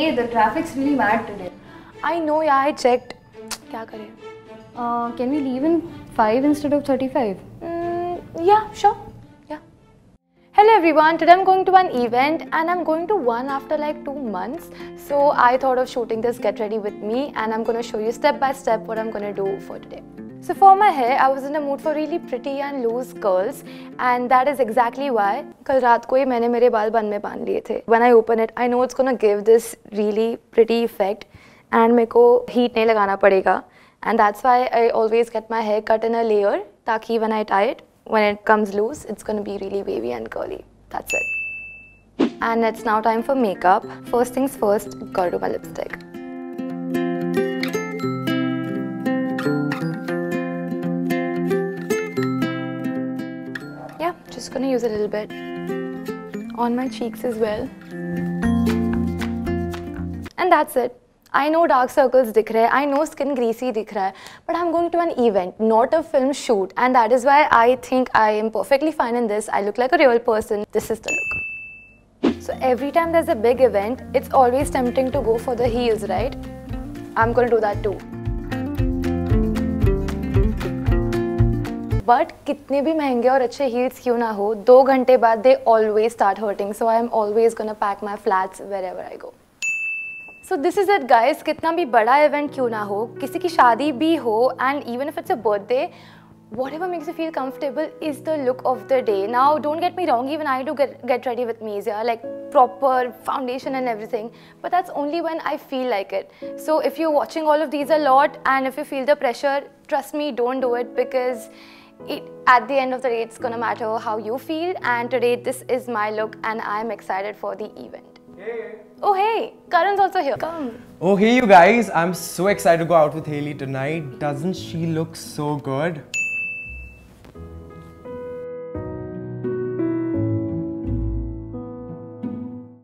the traffic's really mad today. I know, yeah, I checked. क्या करें? Uh, can we leave in 5 instead of 35? Mm, yeah, sure. Yeah. Hello everyone, today I'm going to an event and I'm going to one after like two months. So I thought of shooting this get ready with me and I'm going to show you step by step what I'm going to do for today. So for my hair, I was in a mood for really pretty and loose curls and that is exactly why कल रात को ही मैंने मेरे बाल बन में बाँध लिए थे When I open it, I know it's gonna give this really pretty effect and मेरे को heat नहीं लगाना पड़ेगा and that's why I always get my hair cut in a layer ताकि when I tie it, when it comes loose, it's gonna be really wavy and curly. That's it. And it's now time for makeup. First things first, gotta do my lipstick. Gonna use a little bit on my cheeks as well. And that's it. I know dark circles dikh rahe, I know skin greasy raha hai, but I'm going to an event, not a film shoot. And that is why I think I am perfectly fine in this. I look like a real person. This is the look. So every time there's a big event, it's always tempting to go for the heels, right? I'm to do that too. But कितने भी महँगे और अच्छे heels क्यों ना हो, दो घंटे बाद they always start hurting so I am always gonna pack my flats wherever I go so this is it guys कितना भी बड़ा इवेंट क्यों ना हो, किसी की शादी भी हो and even if it's a birthday whatever makes you feel comfortable is the look of the day now don't get me wrong even I do get ready with me yeah like proper foundation and everything but that's only one I feel like it so if you watching all of these a lot and if you feel the pressure trust me don't do it because it, at the end of the day, it's gonna matter how you feel. And today, this is my look, and I'm excited for the event. Hey. Oh, hey, Karan's also here. Come. Oh, hey, you guys. I'm so excited to go out with Heli tonight. Doesn't she look so good?